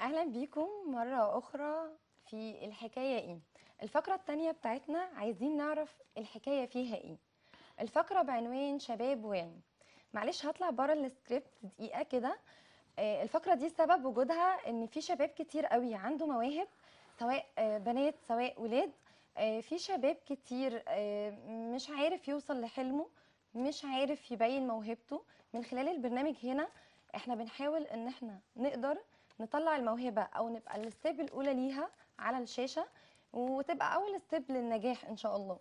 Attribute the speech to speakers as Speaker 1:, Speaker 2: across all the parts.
Speaker 1: أهلا بيكم مرة أخرى في الحكاية إيه. الفقرة التانية بتاعتنا عايزين نعرف الحكاية فيها إيه. الفقرة بعنوان شباب وين معلش هطلع بره السكريبت دقيقة كده. آه، الفقرة دي سبب وجودها إن في شباب كتير قوي عنده مواهب سواء آه، بنات سواء ولاد. آه، في شباب كتير مش عارف يوصل لحلمه مش عارف يبين موهبته. من خلال البرنامج هنا إحنا بنحاول إن إحنا نقدر نطلع الموهبة أو نبقى ال step الأولى ليها على الشاشة وتبقى أول step للنجاح إن شاء الله.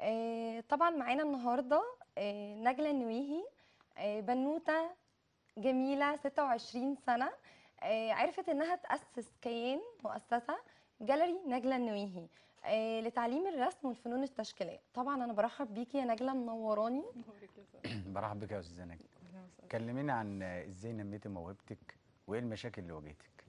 Speaker 1: آه، طبعا معانا النهاردة آه، نجلة النويهي آه، بنوتة جميلة 26 سنة آه، عرفت إنها تأسس كيان مؤسسة جاليري نجلة النويهي لتعليم الرسم والفنون التشكيلية. طبعا أنا برحب بيكي يا نجلة منوراني.
Speaker 2: برحب بك يا أستاذة نجم كلمينا عن إزاي نميتي موهبتك؟ وإيه المشاكل اللي واجهتك؟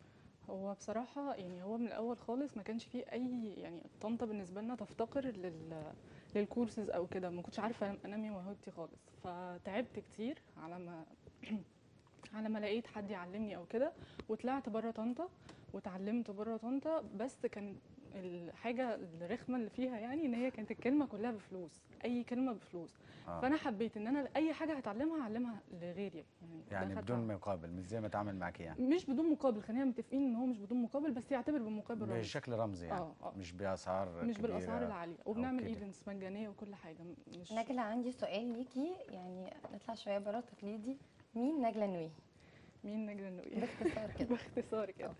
Speaker 3: هو بصراحة يعني هو من الأول خالص ما كانش فيه أي يعني طنطا بالنسبة لنا تفتقر لل للكورسز أو كده. ما كنتش عارفة أنمي موهبتي خالص. فتعبت كتير على ما على ما لقيت حد يعلمني أو كده. وطلعت بره طنطا واتعلمت بره طنطا. بس كان الحاجة الرخمة اللي فيها يعني إن هي كانت الكلمة كلها بفلوس أي كلمة بفلوس.
Speaker 2: آه.
Speaker 3: فأنا حبيت إن أنا أي حاجة هتعلمها أعلمها لغيري يعني
Speaker 2: يعني
Speaker 3: خدت
Speaker 2: بدون مقابل مش زي ما اتعامل معاكي يعني.
Speaker 3: مش بدون مقابل خلينا متفقين إن هو مش بدون مقابل بس يعتبر بمقابل رمزي.
Speaker 2: بشكل رمزي يعني
Speaker 3: آه، آه.
Speaker 2: مش بأسعار
Speaker 3: مش
Speaker 2: كبيرة
Speaker 3: بالأسعار العالية وبنعمل. ايفنتس مجانية وكل حاجة مش
Speaker 1: نجلة عندي سؤال ليكي يعني نطلع شوية بره التقليدي مين نجلة نويهي؟
Speaker 3: مين نجلة النويهي
Speaker 1: باختصار كده.
Speaker 3: باختصار كده. آه.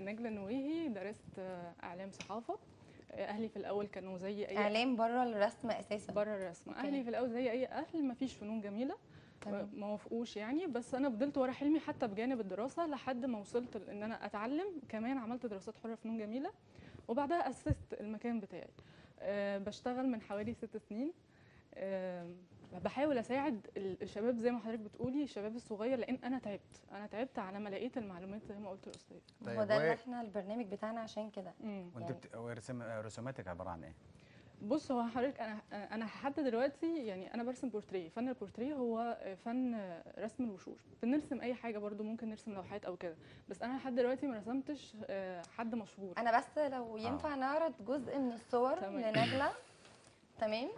Speaker 3: نجلة النويهي درست آه إعلام صحافة. آه أهلي في الأول كانوا زي أي
Speaker 1: إعلام بره الرسم أساسا.
Speaker 3: بره الرسم.
Speaker 1: أوكي.
Speaker 3: أهلي في الأول زي أي أهل ما فيش فنون
Speaker 1: جميلة.
Speaker 3: ما وافقوش يعني. بس أنا فضلت ورا حلمي حتى بجانب الدراسة لحد ما وصلت إن أنا أتعلم. كمان عملت دراسات حرة فنون جميلة. وبعدها أسست المكان بتاعي. أه بشتغل من حوالي ست سنين. أه بحاول أساعد ال- الشباب زي ما حضرتك بتقولي الشباب الصغير لأن أنا تعبت. أنا تعبت على ما لقيت المعلومات زي ما قلت الاستاذ
Speaker 2: طيب
Speaker 1: هو ده اللي إحنا البرنامج بتاعنا عشان كده.
Speaker 2: وأنت بت... ورسم... رسوماتك عبارة عن إيه؟
Speaker 3: بص هو حضرتك أنا أنا لحد دلوقتي يعني أنا برسم بورتريه. فن البورتريه هو فن رسم الوشوش. بنرسم أي حاجة برضو ممكن نرسم لوحات أو كده. بس أنا لحد دلوقتي ما رسمتش آه، حد مشهور.
Speaker 1: أنا بس لو ينفع نعرض جزء من الصور
Speaker 3: تمام.
Speaker 1: لنجلة. تمام؟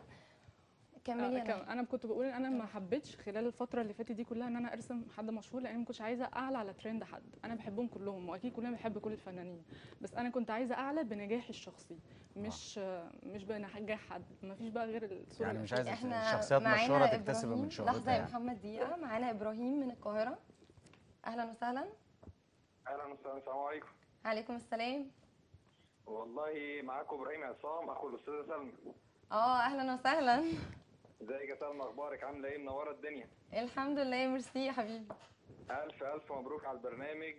Speaker 1: كملي
Speaker 3: آه،
Speaker 1: نجلة.
Speaker 3: أنا كنت بقول إن أنا ما حبيتش خلال الفترة اللي فاتت دي كلها إن أنا أرسم حد مشهور لأن ما كنتش عايزة أعلى على ترند حد. أنا بحبهم كلهم وأكيد كلنا بنحب كل الفنانين. بس أنا كنت عايزة أعلى بنجاحي الشخصي مش آه. مش بنجاح حد. ما فيش بقى غير الصورة
Speaker 2: يعني مش
Speaker 1: إحنا
Speaker 2: شخصيات
Speaker 1: معانا
Speaker 2: مشهورة تكتسب
Speaker 1: إبراهيم.
Speaker 2: من شهرتها
Speaker 1: لحظة يا
Speaker 2: يعني.
Speaker 1: محمد دقيقة. معانا إبراهيم من القاهرة. أهلا وسهلا.
Speaker 4: أهلا وسهلا. السلام عليكم.
Speaker 1: عليكم السلام.
Speaker 4: والله معاكم إبراهيم عصام أخو الأستاذة سلمى.
Speaker 1: آه أهلا وسهلا.
Speaker 4: ازيك يا سلمى أخبارك؟ عاملة إيه؟ منورة الدنيا.
Speaker 1: الحمد لله ميرسي يا حبيبي.
Speaker 4: ألف ألف مبروك على البرنامج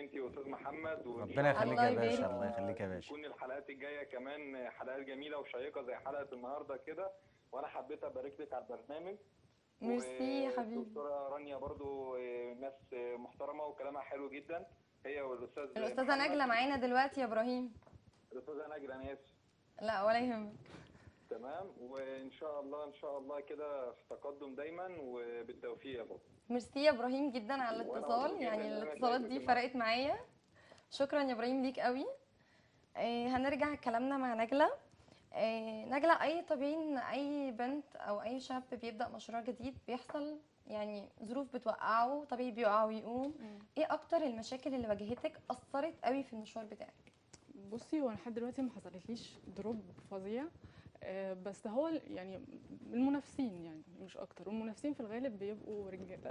Speaker 4: انت وأستاذ محمد.
Speaker 2: ربنا يخليك
Speaker 1: الله
Speaker 2: يا باشا. الله يخليك يا باشا.
Speaker 4: تكون الحلقات الجاية كمان حلقات جميلة وشيقة زي حلقة النهارده كده. وأنا حبيت أبارك لك على البرنامج.
Speaker 1: ميرسي يا حبيبي.
Speaker 4: الدكتوره رانيا برضو آه، ناس آه، محترمة وكلامها حلو جدا. هي والأستاذ
Speaker 1: الأستاذة
Speaker 4: محمد.
Speaker 1: نجلة معانا دلوقتي يا إبراهيم.
Speaker 4: الأستاذة نجلة أنا آسف.
Speaker 1: لا ولا يهمك.
Speaker 4: تمام. وإن شاء الله إن شاء الله كده في تقدم دايما وبالتوفيق يا بابا
Speaker 1: ميرسي يا إبراهيم جدا على الاتصال. يعني الاتصالات دي فرقت معايا. شكرا يا إبراهيم ليك قوي. آه هنرجع كلامنا مع نجلة. آه نجلة أي طبيعي إن أي بنت أو أي شاب بيبدأ مشروع جديد بيحصل؟ يعني ظروف بتوقعه طبيعي بيقع ويقوم. إيه أكتر المشاكل اللي واجهتك أثرت قوي في المشوار بتاعك؟
Speaker 3: بصي هو لحد دلوقتي ما حصلتليش دروب فظيع. آه، بس هو يعني المنافسين يعني مش أكتر والمنافسين في الغالب بيبقوا رجالة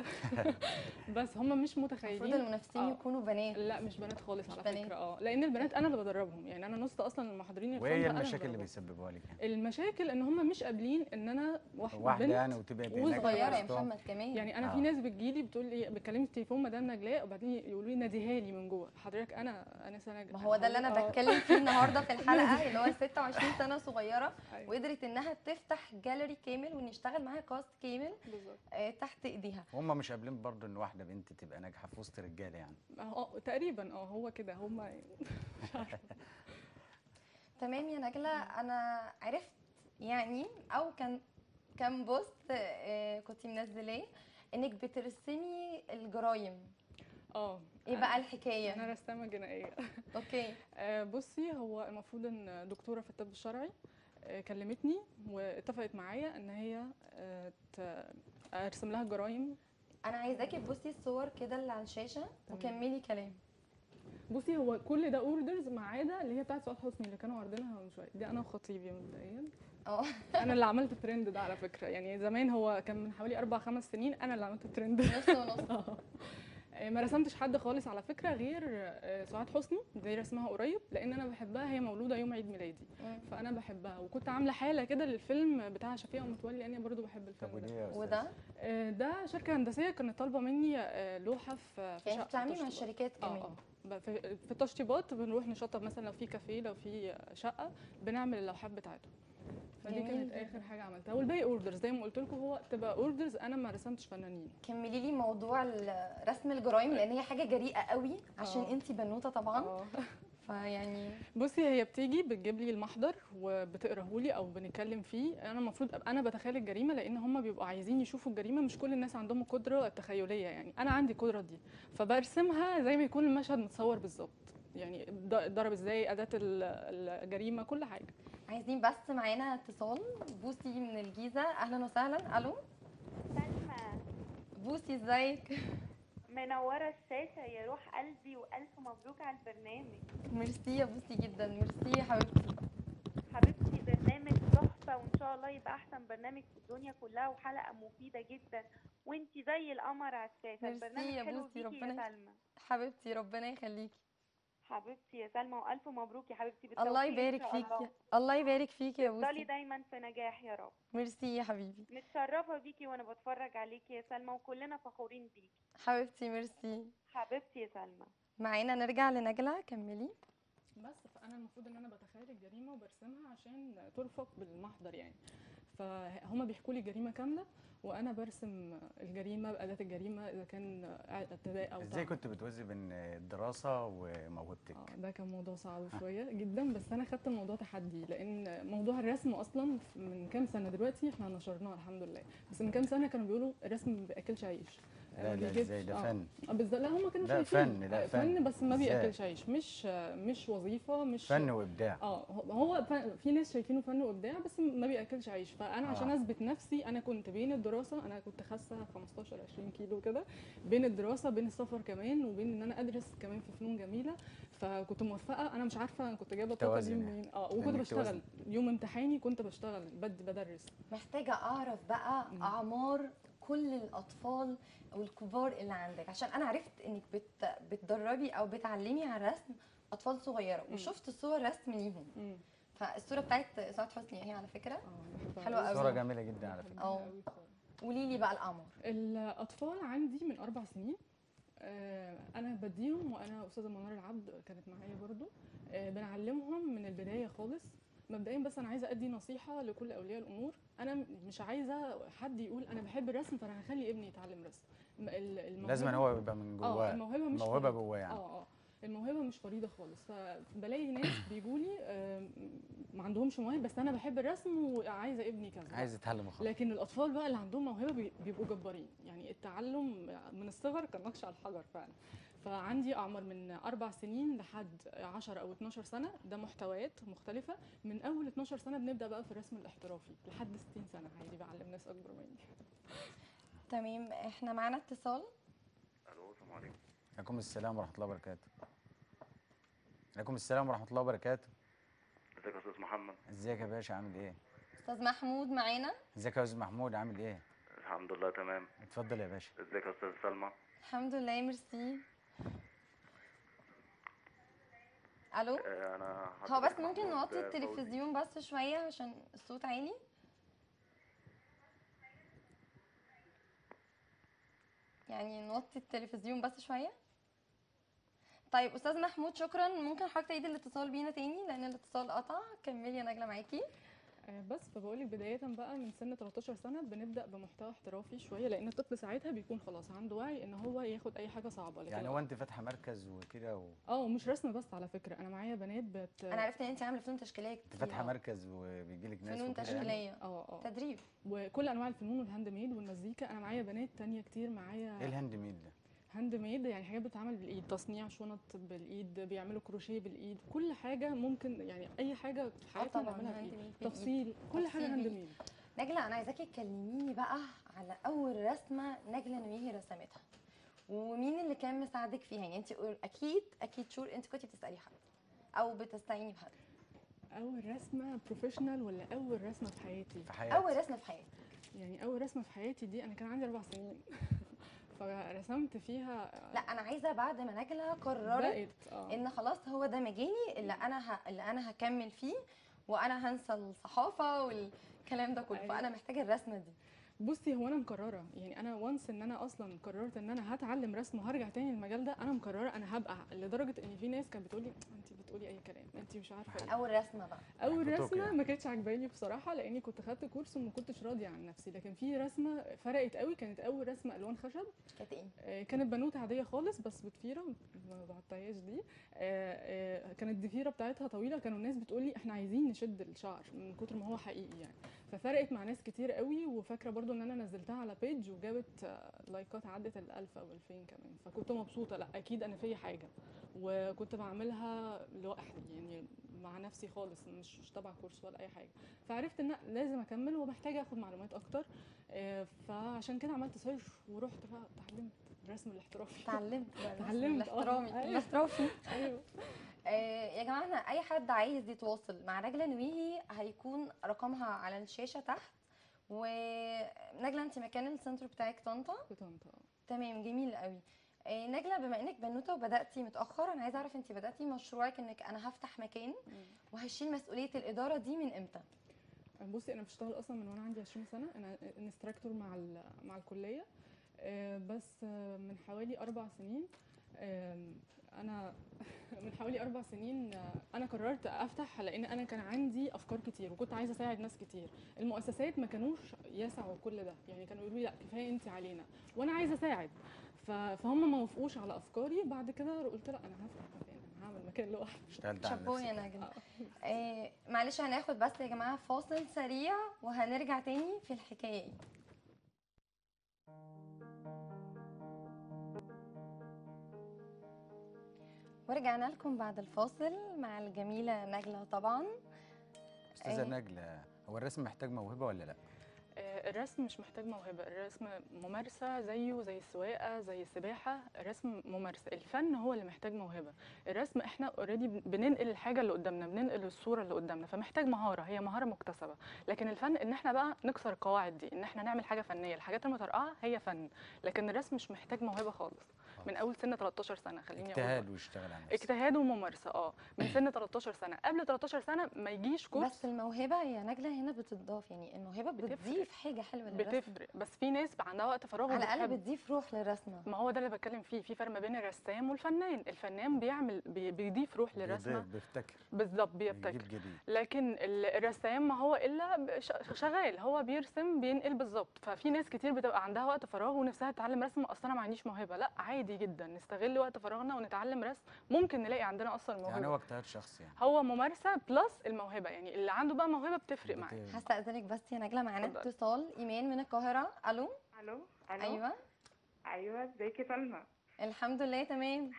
Speaker 3: بس هم مش
Speaker 1: المفروض
Speaker 3: متخيلين
Speaker 1: المنافسين
Speaker 3: آه.
Speaker 1: يكونوا بنات
Speaker 3: لا مش بنات خالص
Speaker 1: مش
Speaker 3: على
Speaker 1: بنات.
Speaker 3: فكرة آه لأن البنات أنا اللي بدربهم يعني أنا نص أصلا المحاضرين
Speaker 2: وايه المشاكل اللي. بيسببوها لك يعني؟
Speaker 3: المشاكل إن هم مش قابلين إن أنا واحدة,
Speaker 2: واحدة
Speaker 3: بنت
Speaker 2: يعني وتبقى
Speaker 1: وصغيرة يا. محمد كمان
Speaker 3: يعني أنا
Speaker 2: آه.
Speaker 3: في ناس بتجيلي بتقول لي بتكلمني في التليفون مدام نجلاء وبعدين يقولوا لي ناديها لي من جوه حضرتك أنا أنا سنة
Speaker 1: ما هو ده اللي أنا
Speaker 3: آه.
Speaker 1: بتكلم فيه النهارده في الحلقة اللي هو 26 سنة صغيرة
Speaker 3: أيوة،
Speaker 1: وقدرت إنها تفتح جاليري كامل ونشتغل معاها كاست كامل
Speaker 3: بالظبط.
Speaker 1: آه، تحت إيديها.
Speaker 2: هم مش قابلين برضه إن واحدة بنت تبقى ناجحة في وسط رجاله يعني.
Speaker 3: آه تقريبا آه هو كده هم
Speaker 1: تمام يا نجلة أنا عرفت يعني أو كان كان post آه، كنت منزلاه إنك بترسمي الجرايم.
Speaker 3: آه.
Speaker 1: إيه بقى الحكاية؟
Speaker 3: أنا رسامة جنائية.
Speaker 1: أوكي.
Speaker 3: آه، بصي هو المفروض إن دكتورة في الطب الشرعي آه، كلمتني واتفقت معايا إن هي آه، أرسم لها جرايم.
Speaker 1: أنا عايزاكي تبصي الصور كده اللي على الشاشة وكملي كلام.
Speaker 3: بصي هو كل ده orders ما عدا اللي هي بتاعت سعاد حسني اللي كانوا عارضينها من شوية. دي أنا وخطيبي مبدئيا.
Speaker 1: آه.
Speaker 3: أنا اللي عملت الترند ده على فكرة. يعني زمان هو كان من حوالي أربع خمس سنين أنا اللي عملت الترند
Speaker 1: نص ونص.
Speaker 3: آه، ما رسمتش حد خالص على فكرة غير آه، سعاد حسني دي رسمها قريب لأن أنا بحبها هي مولودة يوم عيد ميلادي. فأنا بحبها. وكنت عاملة حالة كده للفيلم بتاع شفيقة ومتولي لأن برضو بحب الفيلم ده؟
Speaker 1: وده؟
Speaker 3: آه، ده شركة هندسية كانت طالبة مني آه، لوحة في في
Speaker 1: يعني بتتعاملي مع. الشركات
Speaker 3: آه
Speaker 1: كمان؟
Speaker 3: آه. ب- في في التشطيبات بنروح نشطب مثلا لو في كافيه لو في شقة بنعمل اللوحات بتاعته فدي
Speaker 1: جميل
Speaker 3: كانت. اخر حاجة عملتها. والباقي orders زي ما قلت لكم هو تبقى orders أنا ما رسمتش فنانين.
Speaker 1: كملي لي موضوع رسم الجرايم لأن هي حاجة جريئة قوي عشان
Speaker 3: آه.
Speaker 1: انت بنوتة طبعا.
Speaker 3: آه.
Speaker 1: فيعني
Speaker 3: بصي هي بتيجي بتجيب لي المحضر وبتقراه لي أو بنتكلم فيه. أنا المفروض أنا بتخيل الجريمة لأن هم بيبقوا عايزين يشوفوا الجريمة. مش كل الناس عندهم القدرة التخيلية يعني. أنا عندي القدرة دي. فبرسمها زي ما يكون المشهد متصور بالظبط. يعني ضرب إزاي أداة ال- الجريمة كل حاجة.
Speaker 1: عايزين بس معانا اتصال. بوسي من الجيزة. أهلا وسهلا. ألو.
Speaker 5: سلمى.
Speaker 1: بوسي إزيك؟
Speaker 5: منورة الشاشة. يا روح قلبي وألف مبروك على البرنامج.
Speaker 1: ميرسي يا بوسي جدا. ميرسي يا حبيبتي.
Speaker 5: حبيبتي برنامج تحفة وإن شاء الله يبقى أحسن برنامج في الدنيا كلها وحلقة مفيدة جدا. وانتي زي القمر على
Speaker 1: ميرسي
Speaker 5: البرنامج
Speaker 1: يا
Speaker 5: حلو
Speaker 1: بوسي، ربنا
Speaker 5: يا سلمى.
Speaker 1: حبيبتي ربنا يخليكي.
Speaker 5: حبيبتي يا سلمى وألف مبروك يا حبيبتي
Speaker 1: الله
Speaker 5: بالتوفيق إن
Speaker 1: يبارك فيك.
Speaker 5: الله.
Speaker 1: الله يبارك فيك يا
Speaker 5: تفضلي
Speaker 1: بوسي
Speaker 5: دايما في نجاح يا رب.
Speaker 1: ميرسي يا حبيبي.
Speaker 5: متشرفة بيكي وأنا بتفرج عليكي يا سلمى وكلنا فخورين بيكي.
Speaker 1: حبيبتي ميرسي.
Speaker 5: حبيبتي يا سلمى.
Speaker 1: معانا نرجع لنجلة كملي.
Speaker 3: بس فأنا المفروض إن أنا بتخيل الجريمة وبرسمها عشان ترفق بالمحضر يعني. فهم بيحكوا لي الجريمه كاملة وأنا برسم الجريمة بأداة الجريمة إذا كان اعتداء
Speaker 2: أو
Speaker 3: إزاي.
Speaker 2: كنت بتوازي بين الدراسة وموهبتك؟
Speaker 3: آه ده كان موضوع صعب شوية جدا بس أنا خدت الموضوع تحدي لأن موضوع الرسم أصلا من كام سنة دلوقتي إحنا نشرناه الحمد لله. بس من كام سنة كانوا بيقولوا الرسم ما بيأكلش عيش.
Speaker 2: لا
Speaker 3: ما
Speaker 2: لا
Speaker 3: بيجيبش-
Speaker 2: إزاي ده
Speaker 3: آه.
Speaker 2: فن
Speaker 3: آه، بالظبط لا هم كانوا
Speaker 2: لا،
Speaker 3: شايفين
Speaker 2: فن، لا،
Speaker 3: آه،
Speaker 2: فن.
Speaker 3: فن بس ما؟ بياكلش عيش مش آه، مش وظيفة مش
Speaker 2: فن وإبداع
Speaker 3: آه هو- في ناس شايفينه فن وإبداع بس ما بيأكلش عيش فأنا عشان
Speaker 2: آه.
Speaker 3: أثبت نفسي أنا كنت بين الدراسة أنا كنت خاسة 15 20 كيلو كده بين الدراسة بين السفر كمان وبين إن أنا أدرس كمان في فنون جميلة فكنت موفقة أنا مش عارفة أنا كنت جايبة الطاقه دي
Speaker 2: يعني.
Speaker 3: منين آه وكنت بشتغل
Speaker 2: توازن.
Speaker 3: يوم امتحاني كنت بشتغل بدي بدرس
Speaker 1: محتاجة أعرف بقى
Speaker 3: مم.
Speaker 1: كل الأطفال والكبار اللي عندك عشان أنا عرفت إنك بت... بتدربي أو بتعلمي على الرسم أطفال صغيرة
Speaker 3: مم.
Speaker 1: وشفت صور رسم ليهم فالصورة بتاعت سعاد حسني أهي على فكرة
Speaker 3: آه بحبها
Speaker 1: حلوة
Speaker 3: أوي.
Speaker 1: أوي.
Speaker 2: صورة جميلة جدا على
Speaker 3: فكرة بصراحة.
Speaker 1: قولي لي بقى الأعمار
Speaker 3: الأطفال عندي من أربع سنين آه، أنا بديهم وأنا أستاذة منار العبد كانت معايا برضو آه، بنعلمهم من البداية خالص مبدئيا بس أنا عايزة أدي نصيحة لكل أولياء الأمور. أنا م- مش عايزة حد يقول أنا بحب الرسم فأنا هخلي ابني يتعلم رسم. الموهبة
Speaker 2: لازم هو يبقى من
Speaker 3: آه
Speaker 2: جواه
Speaker 3: مش
Speaker 2: الموهبة
Speaker 3: فريضة.
Speaker 2: جواه يعني.
Speaker 3: آه آه. الموهبة مش فريضه خالص. فبلاقي ناس بيجوا لي ما عندهمش مواهب بس أنا بحب الرسم وعايزة ابني كذا.
Speaker 2: عايز يتعلم وخلاص
Speaker 3: لكن الأطفال بقى اللي عندهم موهبة بي- بيبقوا جبارين. يعني التعلم من الصغر كالنقش على الحجر فعلا. فعندي أعمار من أربع سنين لحد 10 أو 12 سنة. ده محتويات مختلفة. من أول 12 سنة بنبدأ بقى في الرسم الاحترافي لحد 60 سنة. عادي بعلم ناس أكبر مني.
Speaker 1: تمام. إحنا معانا اتصال.
Speaker 6: ألو السلام عليكم.
Speaker 2: عليكم السلام ورحمة الله وبركاته. عليكم السلام ورحمة الله وبركاته.
Speaker 6: إزيك يا أستاذ محمد؟
Speaker 2: إزيك يا باشا؟ عامل إيه؟
Speaker 1: أستاذ محمود معانا؟
Speaker 2: إزيك يا أستاذ محمود؟ عامل إيه؟
Speaker 6: الحمد لله تمام.
Speaker 2: اتفضل يا باشا.
Speaker 6: إزيك يا أستاذ سلمى؟
Speaker 1: الحمد لله ميرسي. ألو؟
Speaker 6: آه، أنا
Speaker 1: هو بس ممكن نوطي
Speaker 6: فوزي.
Speaker 1: التلفزيون بس شوية عشان الصوت عالي. يعني نوطي التلفزيون بس شوية. طيب أستاذ محمود شكرا. ممكن حضرتك تعيد الاتصال بينا تاني؟ لأن الاتصال قطع. كملي يا نجلة معاكي.
Speaker 3: آه، بس فبقول لك بداية بقى من سن 13 سنة بنبدأ بمحتوى احترافي شوية لأن الطفل ساعتها بيكون خلاص عنده وعي إن هو ياخد أي حاجة صعبة. لكن
Speaker 2: يعني هو أنت فاتحة مركز وكده و...
Speaker 3: آه ومش رسم بس على فكرة. أنا معايا بنات بت
Speaker 1: أنا عرفت إن أنت عاملة فنون تشكيلية
Speaker 2: انت
Speaker 1: كتير.
Speaker 2: فاتحة مركز وبيجي لك ناس
Speaker 1: فنون
Speaker 2: يعني؟
Speaker 1: تشكيلية.
Speaker 3: آه آه.
Speaker 1: تدريب.
Speaker 3: وكل أنواع الفنون وال handmade والمزيكا. أنا معايا بنات تانية كتير معايا
Speaker 2: إيه ال handmade ده؟
Speaker 3: handmade يعني حاجات بتتعمل بالإيد تصنيع شنط بالإيد بيعملوا كروشيه بالإيد كل حاجة ممكن يعني أي حاجة في
Speaker 1: آه
Speaker 3: حياتنا
Speaker 1: طبعا
Speaker 3: نعملها
Speaker 1: hand
Speaker 3: بالايد. تفصيل كل حاجة
Speaker 1: hand.
Speaker 3: made.
Speaker 1: نجلة أنا عايزاكي تكلميني بقى على أول رسمة نجلة نويهي رسمتها. ومين اللي كان مساعدك فيها؟ يعني أنت أكيد أكيد sure أنت كنتي بتسألي حد أو بتستعيني بحد.
Speaker 3: أول رسمة professional ولا أول رسمة في حياتي؟
Speaker 2: في حياتك
Speaker 1: أول رسمة في حياتك
Speaker 3: يعني أول رسمة في حياتي دي أنا كان عندي أربع سنين. فرسمت فيها
Speaker 1: لا أنا عايزة بعد ما نجلة قررت
Speaker 3: آه.
Speaker 1: إن خلاص هو ده مجالي اللي أنا ه... اللي أنا هكمل فيه وأنا هنسى الصحافة والكلام ده كله.
Speaker 3: أيوة.
Speaker 1: فأنا محتاجة الرسمة دي.
Speaker 3: بصي هو أنا مقررة. يعني أنا وانس إن أنا أصلا قررت إن أنا هتعلم رسم وهرجع تاني للمجال ده أنا مقررة أنا هبقى لدرجة إن في ناس كانت بتقولي انت بتقولي أي كلام انت مش عارفة إيه.
Speaker 1: أول رسمة بقى.
Speaker 3: أول
Speaker 2: رسمة.
Speaker 3: ما كانتش عجباني بصراحة لأني كنت خدت كورس وما كنتش راضية عن نفسي. لكن في رسمة فرقت قوي كانت أول رسمة ألوان خشب.
Speaker 1: كانت إيه؟
Speaker 3: آه، كانت بنوتة عادية خالص بس بضفيره ما بعتهاش دي. آه، آه، كانت الضفيره بتاعتها طويلة كانوا الناس بتقولي إحنا عايزين نشد الشعر من كتر ما هو حقيقي يعني. ففرقت مع ناس كتير قوي وفاكرة برضو إن أنا نزلتها على page وجابت آه، لايكات عدت ال 1000 أو 2000 كمان. فكنت مبسوطة لأ أكيد أنا في حاجة. وكنت بعملها لوحدي يعني مع نفسي خالص مش مش تبع كورس ولا أي حاجة. فعرفت إن لازم أكمل ومحتاجة آخد معلومات أكتر آه، فعشان كده عملت search ورحت بقى اتعلمت الرسم الاحترافي.
Speaker 1: اتعلمت
Speaker 3: اتعلمت،.
Speaker 1: الاحترافي
Speaker 3: أيوة.
Speaker 1: الاحترافي.
Speaker 3: أيوه.
Speaker 1: آه، يا جماعة إحنا أي حد عايز يتواصل مع نجله نويهي هيكون رقمها على الشاشة تحت. ونجلة أنت مكان ال center بتاعك طنطا؟
Speaker 3: في طنطا.
Speaker 1: تمام جميل قوي آه، نجلة بما إنك بنوتة وبداتي متاخر أنا عايزة أعرف أنت بداتي مشروعك إنك أنا هفتح مكان وهشيل مسؤولية الإدارة دي من إمتى؟
Speaker 3: بصي أنا بشتغل أصلا من وأنا عندي 20 سنة. أنا instructor مع مع الكلية. آه، بس آه، من حوالي أربع سنين أنا من حوالي أربع سنين أنا قررت أفتح لأن أنا كان عندي أفكار كتير وكنت عايزة أساعد ناس كتير. المؤسسات ما كانوش يسعوا كل ده يعني كانوا يقولوا لي لأ كفاية أنت علينا. وأنا عايزة أساعد. فهم ما وافقوش على أفكاري. بعد كده قلت لأ أنا هفتح مكان أنا هعمل مكان لوحدي.
Speaker 2: اشتغلت على
Speaker 1: شابو يا
Speaker 2: نفسك.
Speaker 1: نجله آه، معلش هناخد بس يا جماعة فاصل سريع وهنرجع تاني في الحكاية. إيه ورجعنا لكم بعد الفاصل مع الجميلة نجلة طبعا
Speaker 2: أستاذة
Speaker 1: آه.
Speaker 2: نجلة هو الرسم محتاج موهبة ولا
Speaker 3: لأ الرسم مش محتاج موهبة الرسم ممارسة زيه زي السواقة زي السباحة الرسم ممارسة الفن هو اللي محتاج موهبة. الرسم إحنا اوريدي بننقل الحاجة اللي قدامنا بننقل الصورة اللي قدامنا فمحتاج مهارة هي مهارة مكتسبة. لكن الفن إن إحنا بقى نكسر القواعد دي إن إحنا نعمل حاجة فنية الحاجات المترقعة هي فن. لكن الرسم مش محتاج موهبة خالص. من أول سن 13 سنة خليني أقول
Speaker 2: اجتهاد واشتغل على نفسك.
Speaker 3: اجتهاد وممارسة آه. من سن 13 سنة. قبل 13 سنة ما يجيش كورس.
Speaker 1: بس الموهبة يا نجلة هنا بتضاف يعني الموهبة
Speaker 3: بتفرق.
Speaker 1: بتضيف حاجة حلوة للرسم
Speaker 3: بتفرق. بس في ناس عندها وقت فراغ
Speaker 1: على
Speaker 3: الأقل.
Speaker 1: بتضيف روح للرسمة.
Speaker 3: ما هو ده اللي بتكلم فيه. في فرق ما بين الرسام والفنان. الفنان بيعمل بي- بيضيف روح
Speaker 2: للرسمة. بيفتكر.
Speaker 3: بالظبط بيبتكر لكن ال- الرسام ما هو إلا شغال. هو بيرسم بينقل بالظبط. ففي ناس كتير بتبقى عندها وقت فراغ ونفسها تتعلم رسم أصلا أنا ما عنديش موهبة. لا عادي جدا. نستغل وقت فراغنا ونتعلم رسم. ممكن نلاقي عندنا أصلا موهبة.
Speaker 2: يعني هو اجتهاد شخصي يعني.
Speaker 3: هو ممارسة بلس الموهبة. يعني اللي عنده بقى موهبة بتفرق معاه.
Speaker 1: هستأذنك بس يا نجلة معانا. اتصال ايمان من القاهرة. ألو؟
Speaker 7: ألو ألو.
Speaker 1: أيوه.
Speaker 7: أيوه إزيك يا سلمى؟
Speaker 1: الحمد لله تمام.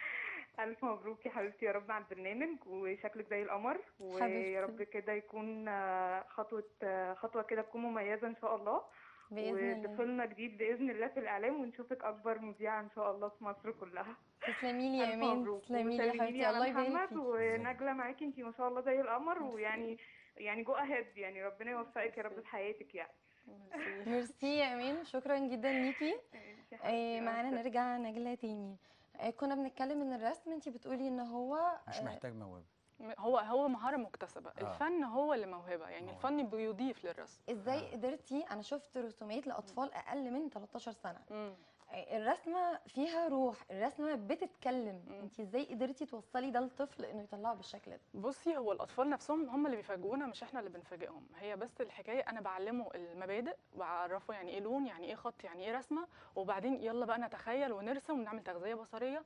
Speaker 7: ألف مبروك يا حبيبتي يا رب على البرنامج وشكلك زي القمر. ويا رب كده يكون آه، خطوة آه، خطوة كده تكون مميزة إن شاء الله.
Speaker 1: بإذن
Speaker 7: وتدخلنا جديد بإذن الله في الإعلام ونشوفك أكبر مذيعة إن شاء الله في مصر كلها.
Speaker 1: تسلمي لي يا ايمان. تسلمي لي يا حبيبتي. الله يبارك
Speaker 7: محمد
Speaker 1: فيك.
Speaker 7: ونجله معاكي أنتي ما شاء الله زي القمر. ويعني يعني جو أهيد يعني ربنا يوفقك يا رب في حياتك يعني.
Speaker 3: ميرسي.
Speaker 1: يا ايمان شكرا جدا ليكي. آه،
Speaker 7: حبيبتي،
Speaker 1: معانا
Speaker 7: مع
Speaker 1: نرجع نجلة تاني. آه، كنا بنتكلم إن الرسم انت بتقولي إن هو
Speaker 2: مش
Speaker 1: آه،
Speaker 2: محتاج موهبة.
Speaker 3: هو هو مهارة مكتسبة.
Speaker 2: آه.
Speaker 3: الفن هو اللي موهبة. يعني
Speaker 2: موهبة.
Speaker 3: الفن بيضيف للرسم.
Speaker 1: إزاي قدرتي؟ أنا شفت رسومات لأطفال أقل من 13 سنة.
Speaker 3: مم.
Speaker 1: الرسمة فيها روح الرسمة بتتكلم. انت إزاي قدرتي توصلي ده للطفل انه يطلعه بالشكل ده؟
Speaker 3: بصي هو الأطفال نفسهم هم اللي بيفاجئونا مش إحنا اللي بنفاجئهم. هي بس الحكاية أنا بعلمه المبادئ بعرفه يعني إيه لون يعني إيه خط يعني إيه رسمة وبعدين يلا بقى نتخيل ونرسم ونعمل تغذية بصرية.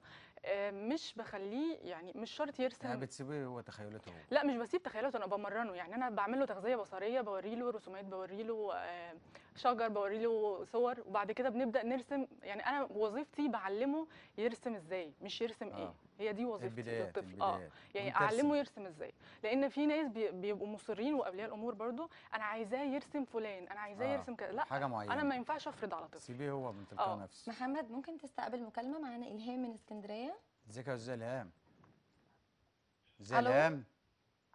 Speaker 3: مش بخليه يعني مش شرط
Speaker 2: يعني
Speaker 3: يرسم
Speaker 2: بتسيبيه هو تخيلاته هو.
Speaker 3: لا مش بسيب تخيلاته أنا بمرنه. يعني أنا بعمل له تغذية بصرية بوري له رسومات بوري له آه، شجر بوري له صور. وبعد كده بنبدأ نرسم. يعني أنا وظيفتي بعلمه يرسم إزاي مش يرسم إيه.
Speaker 2: آه.
Speaker 3: هي دي وظيفتي
Speaker 2: البدايات
Speaker 3: للطفل
Speaker 2: آه
Speaker 3: يعني. أعلمه يرسم إزاي. لأن في ناس بي- بيبقوا مصرين واولياء الأمور برضو أنا عايزاه يرسم فلان أنا عايزاه
Speaker 2: آه،
Speaker 3: يرسم كذا. لا
Speaker 2: حاجة معينة.
Speaker 3: أنا ما ينفعش أفرض على طفل.
Speaker 2: سيبيه هو من تلقاء
Speaker 3: آه.
Speaker 2: نفسه.
Speaker 1: محمد ممكن تستقبل مكالمة معانا؟ إلهام من اسكندرية.
Speaker 2: إزيك يا أستاذ إلهام؟ إزيك
Speaker 1: ألو؟
Speaker 2: إلهام؟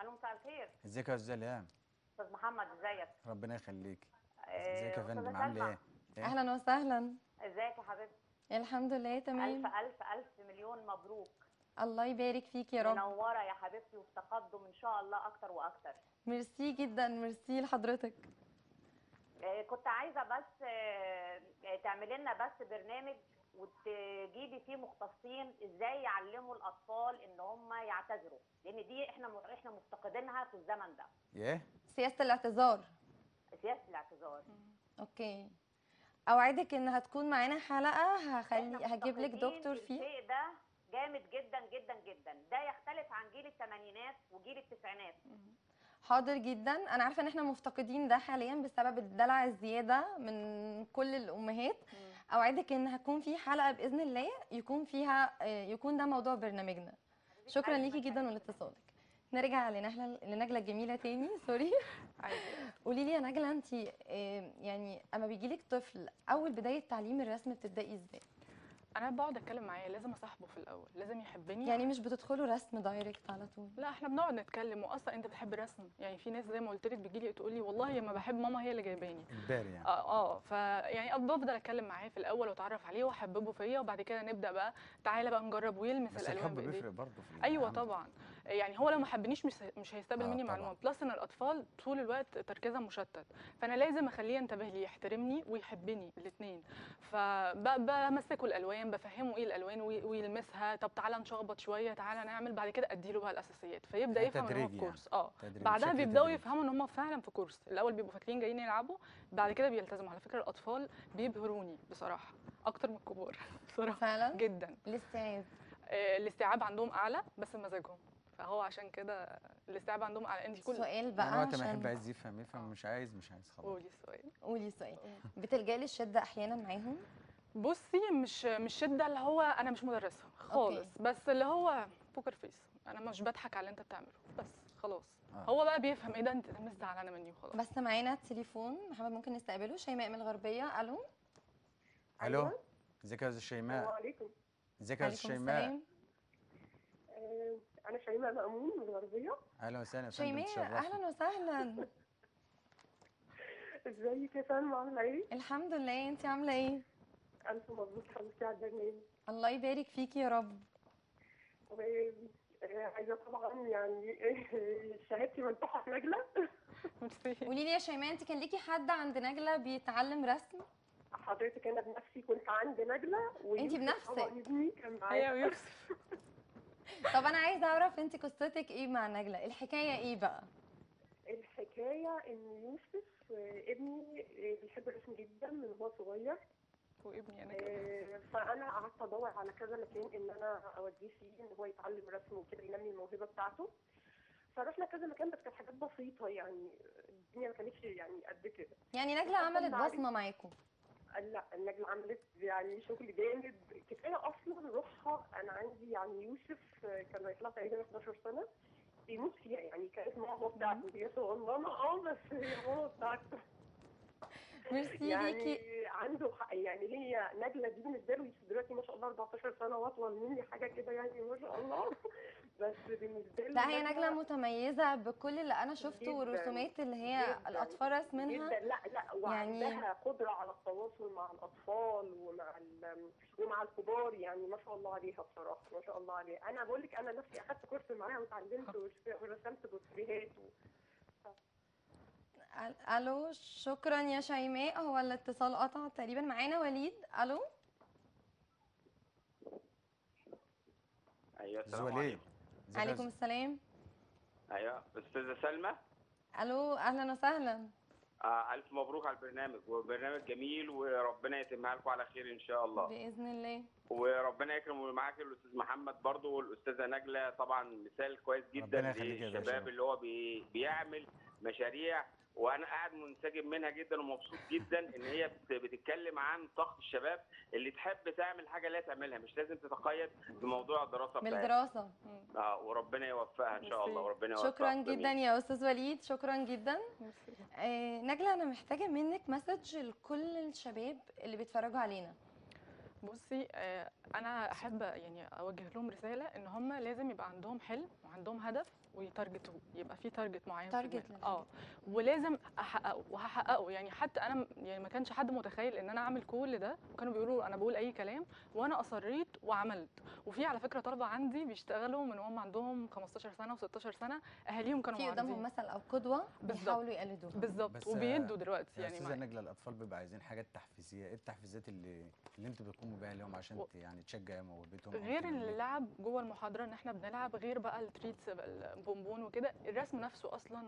Speaker 8: ألو مساء الخير.
Speaker 2: إزيك يا أستاذ إلهام؟
Speaker 8: أستاذ محمد إزيك؟
Speaker 2: ربنا يخليك.
Speaker 8: آه،
Speaker 2: إزيك يا فندم؟ عامله
Speaker 8: سلمى.
Speaker 2: إيه؟ إيه؟
Speaker 1: أهلا وسهلا.
Speaker 8: إزيك يا حبيبتي؟
Speaker 1: الحمد لله
Speaker 8: ألف
Speaker 1: تمام
Speaker 8: ألف ألف مليون مبروك.
Speaker 1: الله يبارك فيك يا رب.
Speaker 8: منورة يا حبيبتي وفي تقدم إن شاء الله أكتر وأكتر.
Speaker 1: ميرسي جدا ميرسي لحضرتك.
Speaker 8: آه، كنت عايزة بس آه، آه، تعملي لنا بس برنامج وتجيبي فيه مختصين إزاي يعلموا الأطفال إن هم يعتذروا. لأن دي إحنا إحنا مفتقدينها في الزمن ده.
Speaker 2: إيه
Speaker 1: سياسة الاعتذار.
Speaker 8: سياسة الاعتذار.
Speaker 1: أوكي. أوعدك إن هتكون معانا حلقة هخلي هجيب لك دكتور فيه.
Speaker 8: ده جامد جدا جدا جدا. ده يختلف عن جيل الثمانينات وجيل التسعينات.
Speaker 1: حاضر جدا. أنا عارفة إن إحنا مفتقدين ده حاليا بسبب الدلع الزيادة من كل الأمهات. أوعدك إن هتكون في حلقة بإذن الله يكون فيها آه، يكون ده موضوع برنامجنا. شكرا ليكي جدا. ولاتصالك. نرجع لنهله لنجلة الجميله تاني. سوري قولي لي يا نجلة انت يعني أما بيجيلك طفل أول بداية تعليم الرسم بتبدأي إزاي؟
Speaker 3: أنا بقعد أتكلم معاه لازم أصاحبه في الأول لازم يحبني.
Speaker 1: يعني مش بتدخلوا رسم direct على طول؟
Speaker 3: لا إحنا بنقعد نتكلم واصلا أنت بتحب الرسم؟ يعني في ناس زي ما قلت لك بتجي لي تقول لي والله لما بحب ماما هي اللي جايباني.
Speaker 2: إجباري يعني.
Speaker 3: آه آه ف يعني بفضل أتكلم معاه في الأول وأتعرف عليه وأحببه فيا وبعد كده نبدأ بقى تعالى بقى نجرب ويلمس
Speaker 2: بس
Speaker 3: الألوان
Speaker 2: الحب
Speaker 3: بإيديه.
Speaker 2: بيفرق برضه في أيوه.
Speaker 3: طبعا. يعني هو لو ما حبنيش مش مش هيستقبل
Speaker 2: آه
Speaker 3: مني. معلومات plus إن الأطفال طول الوقت تركيزهم مشتت. فأنا لازم أخليه ينتبه لي يحترمني ويحبني الاثنين فبمسكه الألوان بفهمه إيه الألوان وي- ويلمسها. طب تعالى نشخبط شوية تعالى نعمل بعد كده أديله بقى الأساسيات. فيبدأ
Speaker 2: يعني
Speaker 3: يفهم إن هو
Speaker 2: تدريجي
Speaker 3: في
Speaker 2: يعني.
Speaker 3: كورس.
Speaker 2: آه.
Speaker 3: بعدها
Speaker 2: بيبدأوا.
Speaker 3: يفهموا إن هم فعلا في كورس. الأول بيبقوا فاكرين جايين يلعبوا بعد كده بيلتزموا. على فكرة الأطفال بيبهروني بصراحة أكتر من الكبار. بصراحة
Speaker 1: فعلا؟
Speaker 3: جدا.
Speaker 1: الاستيعاب.
Speaker 3: آه، الاستيعاب عندهم أعلى بس مزاجهم. فهو عشان كده الاستيعاب عندهم أعلى. انت كل
Speaker 1: سؤال بقى
Speaker 2: يعني وقت ما
Speaker 1: عشان
Speaker 2: عايز يفهم يفهم مش عايز مش عايز خلاص.
Speaker 3: قولي السؤال.
Speaker 1: قولي سؤال بتلجأي للشدة أحيانا معاهم؟
Speaker 3: بصي مش مش شدة اللي هو أنا مش مدرسة خالص بس اللي هو بوكر فيس أنا مش بضحك على اللي أنت بتعمله بس خلاص.
Speaker 2: آه.
Speaker 3: هو بقى بيفهم إيه ده؟ أنت ده مش زعلانه مني وخلاص.
Speaker 1: بس معانا التليفون. محمد ممكن نستقبله؟ شيماء من الغربية. ألو؟
Speaker 2: ألو. إزيك يا أستاذ شيماء؟
Speaker 7: عليكم.
Speaker 2: إزيك يا
Speaker 1: أستاذ
Speaker 2: شيماء؟
Speaker 1: السلام.
Speaker 7: أنا شيماء مأمون من الغربية.
Speaker 2: أهلا وسهلا يا فندم
Speaker 1: شيماء. أهلا وسهلا.
Speaker 7: إزيك يا سلمى عاملة إيه؟
Speaker 1: الحمد لله. انت عاملة إيه؟
Speaker 7: ألف مبروك حبيبتي على البرنامج
Speaker 1: الله يبارك فيكي يا رب.
Speaker 7: وعايزه طبعا يعني شهادتي ممدوحه في
Speaker 3: نجلة.
Speaker 1: قولي لي يا شيماء أنت كان ليكي حد عند نجلة بيتعلم رسم؟
Speaker 7: حضرتك أنا بنفسي كنت عند نجلة ويوسف
Speaker 1: بنفسك؟
Speaker 7: طبعا ابني كان
Speaker 3: هي
Speaker 7: معايا
Speaker 3: ويوسف
Speaker 1: طب أنا عايزة أعرف أنت قصتك إيه مع نجلة؟ الحكاية إيه بقى؟
Speaker 7: الحكاية إن يوسف آه، ابني آه، بيحب الرسم جدا من هو صغير.
Speaker 3: وابني أنا كده.
Speaker 7: آه، فأنا قعدت أدور على كذا مكان إن أنا أوديه فيه إن هو يتعلم رسم وكده ينمي الموهبة بتاعته. فرحنا كذا مكان بس كانت حاجات بسيطة يعني الدنيا ما كانتش يعني قد كده.
Speaker 1: يعني نجلة عملت. بصمة معاكم؟
Speaker 7: لا النجلة عملت يعني شغل جامد. كفاية أصلا روحها أنا عندي يعني يوسف آه، كان رايح لها تقريبا 11 سنة بيموت فيها يعني كانت ماما بتاعته هي صغننة آه بس هي ماما بتاعته.
Speaker 1: ميرسي ليكي
Speaker 7: يعني عنده حق يعني هي نجلة دي بالنسبة له دلوقتي ما شاء الله 14 سنة واطول مني حاجة كده يعني ما شاء الله. بس بالنسبة له
Speaker 1: لا هي نجلة متميزة بكل اللي أنا شفته والرسومات اللي هي
Speaker 7: جداً،
Speaker 1: الأطفال رسمينها
Speaker 7: جدا. لا لا
Speaker 1: يعني-
Speaker 7: وعندها قدرة على التواصل مع الأطفال ومع ومع الكبار يعني ما شاء الله عليها بصراحة ما شاء الله عليها. أنا بقول لك أنا نفسي أخدت كورس معاها واتعلمت وش- ورسمت بورتريهات
Speaker 1: ألو شكرا يا شيماء. هو الاتصال قطع تقريبا معانا وليد.
Speaker 6: ألو؟
Speaker 2: أيوه
Speaker 6: السلام عليكم.
Speaker 1: عليكم السلام.
Speaker 6: أيوه أستاذة سلمى؟
Speaker 1: ألو أهلا وسهلا.
Speaker 6: آه ألف مبروك على البرنامج. وبرنامج جميل وربنا يتمها لكم على خير إن شاء الله.
Speaker 1: بإذن الله.
Speaker 6: وربنا يكرم معاك الأستاذ محمد برضو والأستاذة نجلة طبعا مثال كويس جدا
Speaker 2: ربنا يخليك يا باشا.
Speaker 6: للشباب اللي هو بي بيعمل مشاريع وأنا قاعد منسجم منها جدا ومبسوط جدا إن هي بت- بتتكلم عن طاقة الشباب اللي تحب تعمل حاجة لا تعملها مش لازم تتقيد بموضوع الدراسة
Speaker 1: من
Speaker 6: بتاعتها
Speaker 1: الدراسة
Speaker 6: آه وربنا يوفقها إن شاء الله. وربنا يوفقها
Speaker 1: شكرا. جدا يا أستاذ وليد شكرا جدا. آه نجلة أنا محتاجة منك message لكل الشباب اللي بيتفرجوا علينا
Speaker 3: بصي آه، أنا أحب يعني أوجه لهم رسالة إن هم لازم يبقى عندهم حلم وعندهم هدف وي target وه يبقى في target معين target آه. ولازم أحققه وهحققه. يعني حتى أنا يعني ما كانش حد متخيل إن أنا أعمل كل ده. وكانوا بيقولوا أنا بقول أي كلام وأنا أصريت وعملت. وفي على فكرة طلبه عندي بيشتغلوا من هم عندهم 15 سنة و16 سنة. أهاليهم كانوا
Speaker 1: في قدامهم مثل أو
Speaker 3: قدوة.
Speaker 1: بيحاولوا يقلدوها.
Speaker 3: بالظبط. وبيدوا دلوقتي يعني أستاذة
Speaker 2: نجلة الأطفال بيبقى عايزين حاجات تحفيزيه إيه التحفيزات اللي اللي أنتوا بتقوموا بيها لهم عشان
Speaker 3: و-
Speaker 2: ت- يعني تشجع موهبتهم
Speaker 3: غير؟ اللعب جوه المحاضرة إن إحنا بنلعب غير بقى ال treats البونبون وكده الرسم نفسه أصلا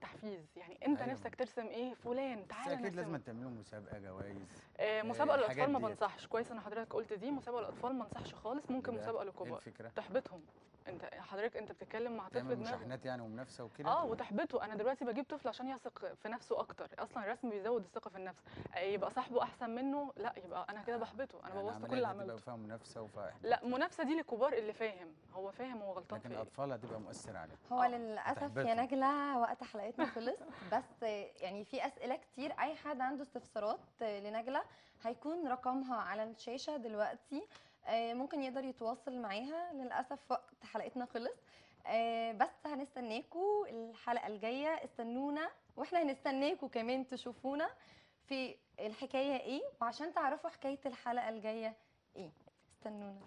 Speaker 3: تحفيز. يعني أنت
Speaker 2: أيوة.
Speaker 3: نفسك ترسم إيه؟ فلان تعالى
Speaker 2: أكيد لازم تعملوا مسابقة جوائز.
Speaker 3: آه مسابقة
Speaker 2: الحاجات
Speaker 3: للاطفال ما. بنصحش. كويس إن حضرتك قلت دي. مسابقة للأطفال ما انصحش خالص. ممكن
Speaker 2: مسابقة
Speaker 3: للكبار
Speaker 2: الفكرة؟
Speaker 3: تحبطهم. انت حضرتك انت بتتكلم مع طفل
Speaker 2: مشاحنات يعني ومنافسة وكده؟
Speaker 3: آه وتحبطه أنا دلوقتي بجيب طفل عشان يثق في نفسه أكتر. أصلا الرسم بيزود الثقة في النفس. آه، يبقى صاحبه أحسن منه لا يبقى أنا كده بحبطه أنا
Speaker 2: يعني
Speaker 3: بوظت كل اللي عملته
Speaker 2: فيها منافسة وفيها
Speaker 3: لا منافسة دي للكبار اللي فاهم. هو فاهم هو غلطان
Speaker 2: لكن
Speaker 3: إيه.
Speaker 2: الأطفال هتبقى مؤثر عليهم
Speaker 1: هو
Speaker 3: آه،
Speaker 1: للأسف يا. نجلة وقت حلقتنا خلص. بس يعني في أسئلة كتير. أي حد عنده استفسارات لنجلة هيكون رقمها على الشاشة دلوقتي. ممكن يقدر يتواصل معاها. للأسف وقت حلقتنا خلص. آه، بس هنستناكوا الحلقة الجاية. استنونا وإحنا هنستناكوا كمان تشوفونا في الحكاية إيه وعشان تعرفوا حكاية الحلقة الجاية إيه. استنونا.